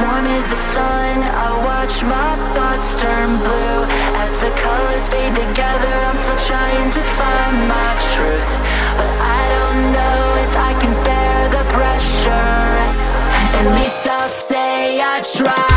Warm as the sun, I watch my thoughts turn blue. As the colors fade together I'm still trying to find my truth. But I don't know if I can bear the pressure. At least I'll say I tried